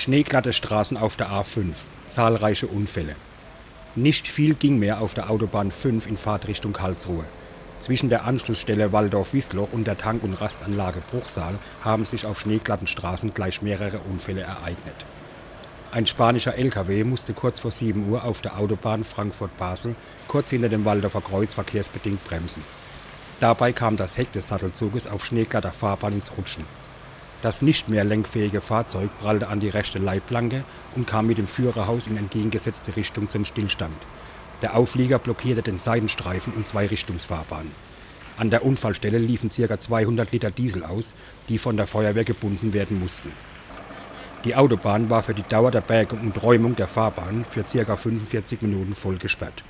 Schneeglatte Straßen auf der A5, zahlreiche Unfälle. Nicht viel ging mehr auf der Autobahn 5 in Fahrtrichtung Karlsruhe. Zwischen der Anschlussstelle Waldorf-Wiesloch und der Tank- und Rastanlage Bruchsal haben sich auf schneeglatten Straßen gleich mehrere Unfälle ereignet. Ein spanischer LKW musste kurz vor 7 Uhr auf der Autobahn Frankfurt-Basel kurz hinter dem Waldorfer Kreuz verkehrsbedingt bremsen. Dabei kam das Heck des Sattelzuges auf schneeglatter Fahrbahn ins Rutschen. Das nicht mehr lenkfähige Fahrzeug prallte an die rechte Leitplanke und kam mit dem Führerhaus in entgegengesetzte Richtung zum Stillstand. Der Auflieger blockierte den Seitenstreifen und zwei Richtungsfahrbahnen. An der Unfallstelle liefen ca. 200 Liter Diesel aus, die von der Feuerwehr gebunden werden mussten. Die Autobahn war für die Dauer der Bergung und Räumung der Fahrbahn für ca. 45 Minuten voll gesperrt.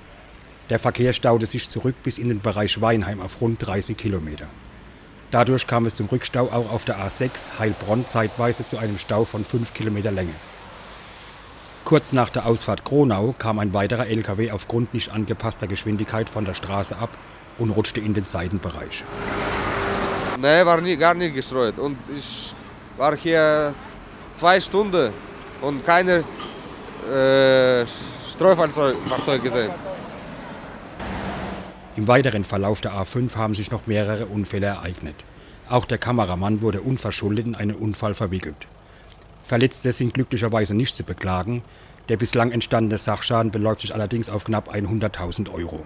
Der Verkehr staute sich zurück bis in den Bereich Weinheim auf rund 30 Kilometer. Dadurch kam es zum Rückstau auch auf der A6 Heilbronn zeitweise zu einem Stau von 5 Kilometer Länge. Kurz nach der Ausfahrt Kronau kam ein weiterer LKW aufgrund nicht angepasster Geschwindigkeit von der Straße ab und rutschte in den Seitenbereich. Nee, war nie, gar nicht gestreut. Und ich war hier zwei Stunden und keine äh, Streufahrzeuge gesehen. Im weiteren Verlauf der A5 haben sich noch mehrere Unfälle ereignet. Auch der Kameramann wurde unverschuldet in einen Unfall verwickelt. Verletzte sind glücklicherweise nicht zu beklagen. Der bislang entstandene Sachschaden beläuft sich allerdings auf knapp 100.000 Euro.